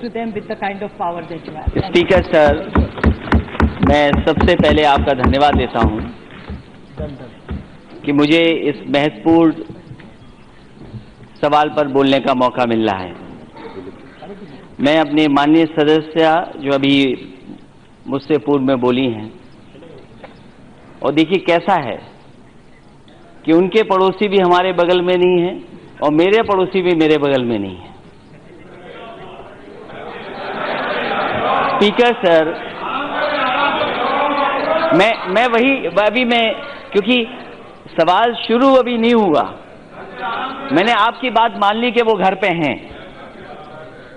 to them with the kind of power that you have. Speaker sir मैं सबसे पहले आपका धन्यवाद देता हूँ कि मुझे इस महत्वपूर्ण सवाल पर बोलने का मौका मिल रहा है मैं अपने माननीय सदस्य जो अभी मुझसे पूर्व में बोली हैं, और देखिए कैसा है कि उनके पड़ोसी भी हमारे बगल में नहीं है, और मेरे पड़ोसी भी मेरे बगल में नहीं है स्पीकर सर मैं मैं वही अभी मैं क्योंकि सवाल शुरू अभी नहीं हुआ। मैंने आपकी बात मान ली कि वो घर पे हैं।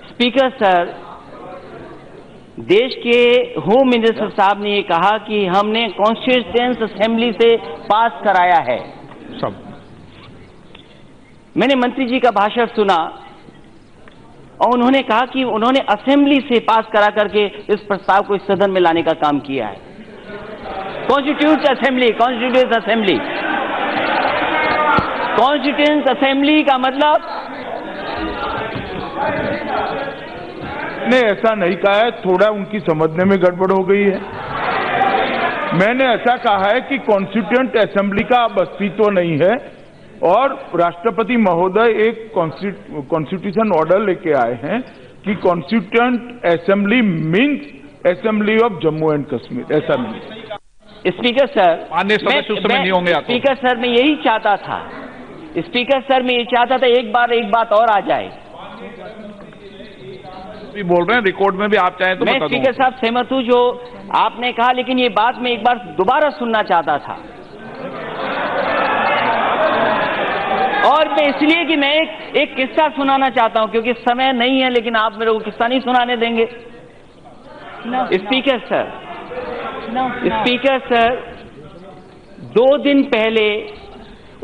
स्पीकर सर देश के होम मिनिस्टर साहब ने ये कहा कि हमने कॉन्स्टिट्यूंस असेंबली से पास कराया है। सब। मैंने मंत्री जी का भाषण सुना। और उन्होंने कहा कि उन्होंने असेंबली से पास करा करके इस प्रस्ताव को इस सदन में लाने का काम किया है। Constituent assembly constituent assembly constituent assembly का मतलब? ने ऐसा नहीं कहा है, थोड़ा उनकी समझने में गड़बड़ हो गई है। मैंने ऐसा कहा है कि कॉन्स्टिट्यूंट असेंबली का अब अस्तित्व नहीं है। और राष्ट्रपति महोदय एक कॉन्स्टिट्यूशन ऑर्डर लेके आए हैं कि constituent assembly means assembly of Jammu and Kashmir ऐसा नहीं स्पीकर सर माननीय मैं- मैं- नहीं होंगे स्पीकर सर मैं यही चाहता था। स्पीकर सर मैं ये चाहता था एक बार एक बात और आ जाए। भी बोल रहे हैं रिकॉर्ड में भी आप चाहें तो मैं बता स्पीकर साहब सहमत हूँ जो आपने कहा लेकिन ये बात मैं एक बार दोबारा सुनना चाहता था। मैं इसलिए कि मैं एक एक किस्सा सुनाना चाहता हूँ क्योंकि समय नहीं है लेकिन आप मेरे को किस्सा नहीं सुनाने देंगे। Speaker sir. स्पीकर सर दो दिन पहले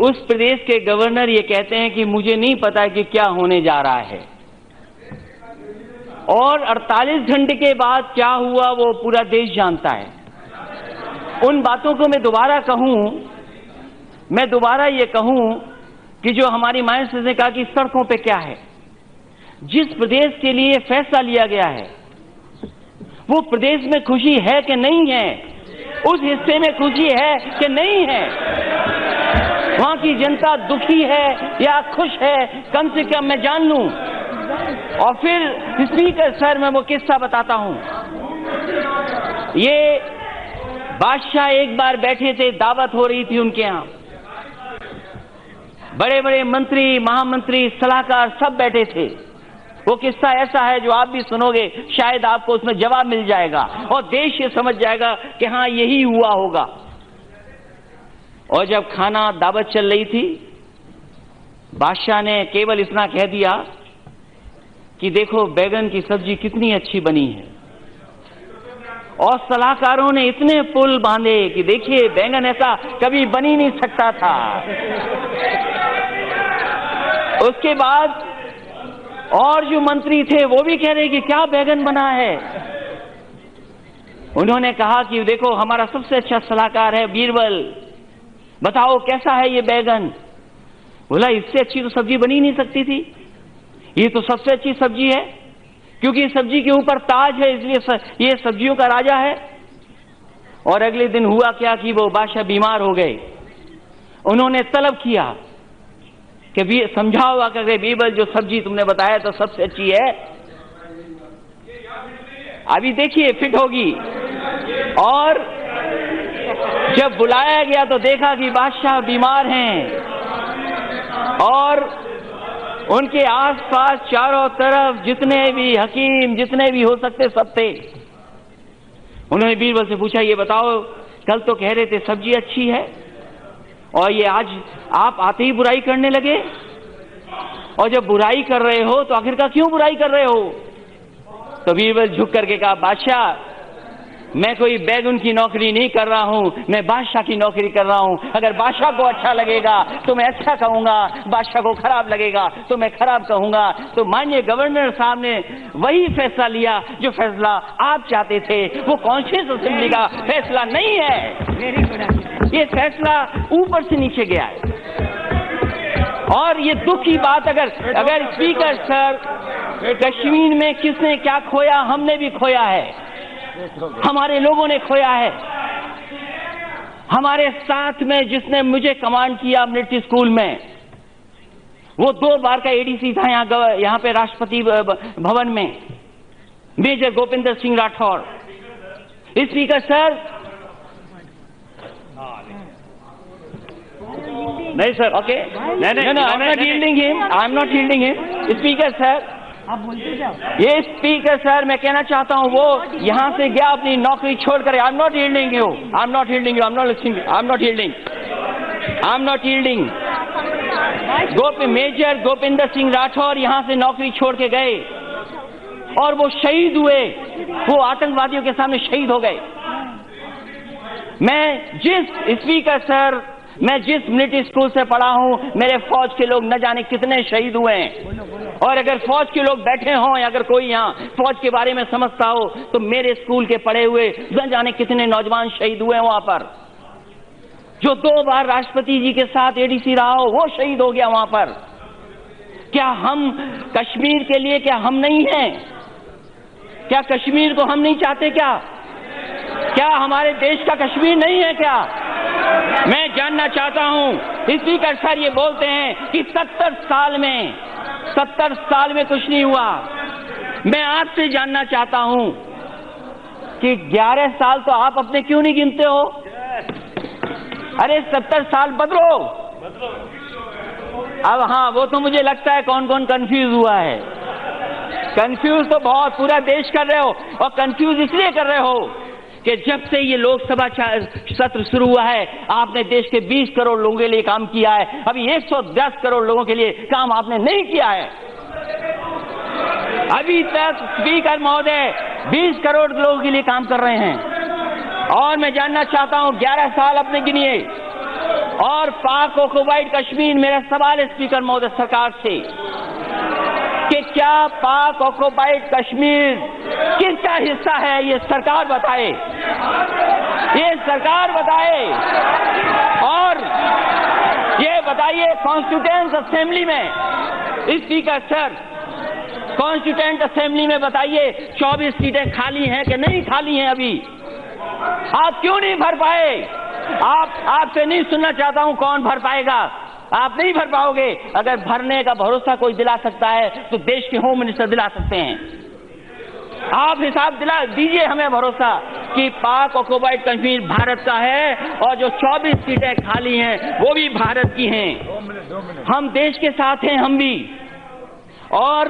उस प्रदेश के गवर्नर ये कहते हैं कि मुझे नहीं पता कि क्या होने जा रहा है। और 48 घंटे के बाद क्या हुआ वो पूरा देश जानता है। उन बातों को मैं दोबारा कहूँ मैं दोबारा ये कहूँ कि जो हमारी माइंस ने कहा कि सड़कों पे क्या है? जिस प्रदेश के लिए फैसला लिया गया है, वो प्रदेश में खुशी है कि नहीं है? उस हिस्से में खुशी है कि नहीं है? वहाँ की जनता दुखी है या खुश है? कम से कम मैं जान लूँ। और फिर स्पीकर सर मैं वो किस्सा बताता हूँ। ये बादशाह एक बार बैठे थे, दावत हो रही थी उनके यहाँ। बड़े बड़े मंत्री, महामंत्री, सलाहकार सब बैठे थे। वो किस्सा ऐसा है जो आप भी सुनोगे, शायद आपको उसमें जवाब मिल जाएगा और देश ये समझ जाएगा कि हाँ यही हुआ होगा। और जब खाना दावत चल रही थी, बादशाह ने केवल इतना कह दिया कि देखो, बैगन की सब्ज़ी कितनी अच्छी बनी है। और सलाहकारों ने इतने पुल बांधे कि देखिए, बैंगन ऐसा कभी बनी नहीं सकता था। उसके बाद और जो मंत्री थे, वो भी कह रहे कि क्या बैगन बना है? उन्होंने कहा कि देखो, हमारा सबसे अच्छा सलाहकार है बीरबल। बताओ, कैसा है ये बैगन? बोला, इससे अच्छी तो सब्ज़ी बनी नहीं सकती थी। ये तो सबसे अच्छी सब्ज़ी है, क्योंकि सब्ज़ी के ऊपर ताज है, इसलिए ये सब्जियों का राजा है। और अगले दिन हुआ क्या कि वो बादशाह बीमार हो गए। उन्होंने तलब किया। कि भी समझाओ, अगर बीरबल जो सब्ज़ी तुमने बताया तो सबसे अच्छी है। अभी देखिए फिट होगी। और जब बुलाया गया तो देखा कि बादशाह बीमार हैं। और उनके आसपास चारों तरफ़ जितने भी हकीम, जितने भी हो सकते सब थे। उन्होंने बीरबल से पूछा, ये बताओ, कल तो कह रहे थे सब्ज़ी अच्छी है? और ये आज आप आते ही बुराई करने लगे? और जब बुराई कर रहे हो तो आखिरकार क्यों बुराई कर रहे हो? तो बीरबल झुक करके कहा, बादशाह मैं कोई बैगुन की नौकरी नहीं कर रहा हूँ मैं बादशाह की नौकरी कर रहा हूँ अगर बादशाह को अच्छा लगेगा तो मैं अच्छा कहूँगा बादशाह को खराब लगेगा तो मैं खराब कहूँगा तो माननीय गवर्नर साहब ने वही फैसला लिया जो फैसला आप चाहते थे वो कॉन्शियस असेंबली का फैसला नहीं है. ये फैसला ऊपर से नीचे गया है और ये दुख की बात अगर अगर स्पीकर सर कश्मीर में किसने क्या खोया हमने भी खोया है हमारे लोगों ने खोया है। हमारे साथ में जिसने मुझे कमांड किया मिलिट्री स्कूल में वो दो बार का एडीसी था यहाँ यहाँ पे राष्ट्रपति भवन में। Major Govinder Singh Rathore. Speaker sir. नहीं सर। ओके नहीं नहीं I am not yielding him I am not yielding him speaker sir आप बोलते ये स्पीकर सर मैं कहना चाहता हूँ वो यहाँ से गया अपनी नौकरी छोड़कर। I am not yielding you I am not yielding you I am not listening. I am not yielding. I am not yielding. गोप मेजर गोपिंदर सिंह राठौर यहाँ से नौकरी छोड़ के गए। और वो शहीद हुए। वो आतंकवादियों के सामने शहीद हो गए। मैं जिस स्पीकर सर मैं जिस मिलिट्री स्कूल से पढ़ा हूँ, मेरे फौज के लोग न जाने कितने शहीद हुए हैं। और अगर फौज के लोग बैठे हों या अगर कोई यहाँ फौज के बारे में समझता हो तो मेरे स्कूल के पढ़े हुए न जाने कितने नौजवान शहीद हुए हैं वहाँ पर। जो दो बार राष्ट्रपति जी के साथ एडीसी रहा हो, वो शहीद हो गया वहाँ पर। क्या हम कश्मीर के लिए क्या हम नहीं हैं? क्या कश्मीर को हम नहीं चाहते क्या? क्या हमारे देश का कश्मीर नहीं है क्या? मैं जानना चाहता हूँ स्पीकर सर ये बोलते हैं कि सत्तर साल में, सत्तर साल में कुछ नहीं हुआ। मैं आपसे जानना चाहता हूँ कि ग्यारह साल तो आप अपने क्यों नहीं गिनते हो? अरे सत्तर साल बदलो। अब हाँ वो तो मुझे लगता है कौन कौन कंफ्यूज हुआ है। कंफ्यूज तो बहुत, पूरा देश कर रहे हो और कंफ्यूज इसलिए कर रहे हो कि जब से ये लोकसभा सत्र शुरू हुआ है, आपने देश के 20 करोड़ लोगों के लिए काम किया है। अभी 110 करोड़ लोगों के लिए काम आपने नहीं किया है। अभी तक स्पीकर महोदय 20 करोड़ लोगों के लिए काम कर रहे हैं। और मैं जानना चाहता हूँ 11 साल अपने गिनिए। और पाक ऑक्युपाइड कश्मीर मेरा सवाल है स्पीकर महोदय सरकार से। कि क्या पाक ऑक्युपाइड कश्मीर किसका हिस्सा है, ये सरकार बताए। ये सरकार बताए। और ये बताइए कॉन्स्टिट्यूंट असेंबली में स्पीकर सर कॉन्स्टिट्यूंट असेंबली में बताइए 24 सीटें खाली हैं कि नहीं खाली हैं अभी? आप क्यों नहीं भर पाए? आप, आपसे नहीं सुनना चाहता हूँ कौन भर पाएगा? आप नहीं भर पाओगे। अगर भरने का भरोसा कोई दिला सकता है तो देश के होम मिनिस्टर दिला सकते हैं। आप हिसाब दिला दीजिए हमें भरोसा कि पाक ऑक्युपाइड कश्मीर भारत का है और जो 24 सीटें खाली हैं, वो भी भारत की हैं। हम देश के साथ हैं, हम भी। और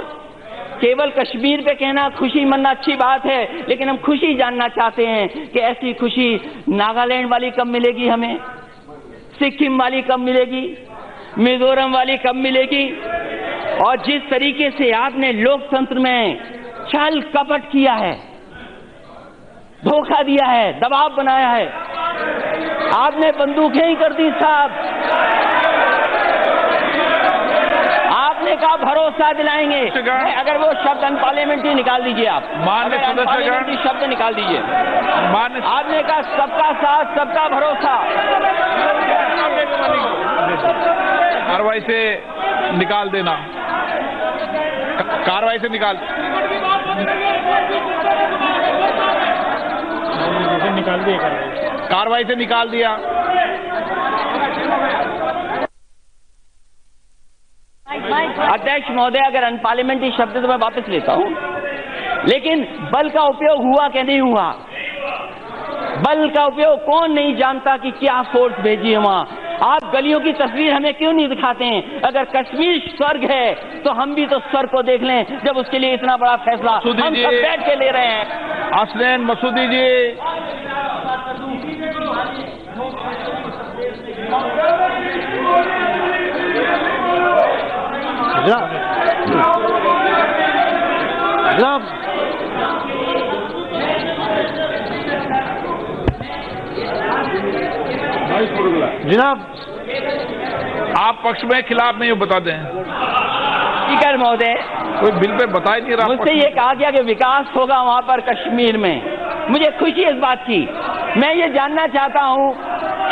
केवल कश्मीर पे कहना खुशी मनना अच्छी बात है, लेकिन हम खुशी जानना चाहते हैं कि ऐसी खुशी नागालैंड वाली कब मिलेगी हमें? सिक्किम वाली कब मिलेगी? मिजोरम वाली कब मिलेगी? और जिस तरीके से आपने लोकतंत्र में छल कपट किया है धोखा दिया है दबाव बनाया है आपने बंदूकें ही कर दी साहब। आपने कहा भरोसा दिलाएँगे। अगर वो शब्द अनपार्लियामेंट्री निकाल दीजिए आप। माननीय अगर शब्द निकाल दीजिए। मान्य। आपने कहा सबका साथ सबका भरोसा। कार्रवाई से निकाल देना। कार्रवाई से निकाल। निकाल दिया कार्रवाई से निकाल दिया। अध्यक्ष महोदय, अगर अनपार्लियामेंट्री शब्द तो मैं वापस लेता हूँ, लेकिन बल का उपयोग हुआ कि नहीं हुआ? बल का उपयोग कौन नहीं जानता कि क्या फोर्स भेजी है वहाँ? आप गलियों की तस्वीर हमें क्यों नहीं दिखाते हैं? अगर कश्मीर स्वर्ग है तो हम भी तो स्वर्ग को देख लें जब उसके लिए इतना बड़ा फैसला हम सब बैठ के ले रहे हैं। हसनैन मसूदी जी। जनाब आप पक्ष में खिलाफ नहीं हो बता दें। स्पीकर महोदय कोई बिल पे बता ही नहीं रहा मुझसे ये कहा गया कि विकास होगा वहाँ पर कश्मीर में। मुझे खुशी इस बात की। मैं ये जानना चाहता हूँ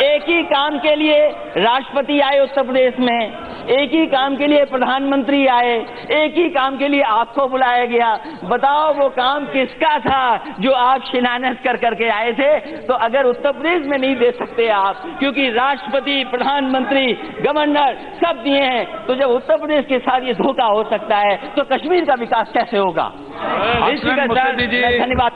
एक ही काम के लिए राष्ट्रपति आए उत्तर प्रदेश में। एक ही काम के लिए प्रधानमंत्री आए एक ही काम के लिए आपको बुलाया गया। बताओ वो काम किसका था जो आप शिलान्यास कर करके आए थे? तो अगर उत्तर प्रदेश में नहीं दे सकते आप क्योंकि राष्ट्रपति प्रधानमंत्री गवर्नर सब दिए हैं तो जब उत्तर प्रदेश के साथ ये धोखा हो सकता है तो कश्मीर का विकास कैसे होगा? धन्यवाद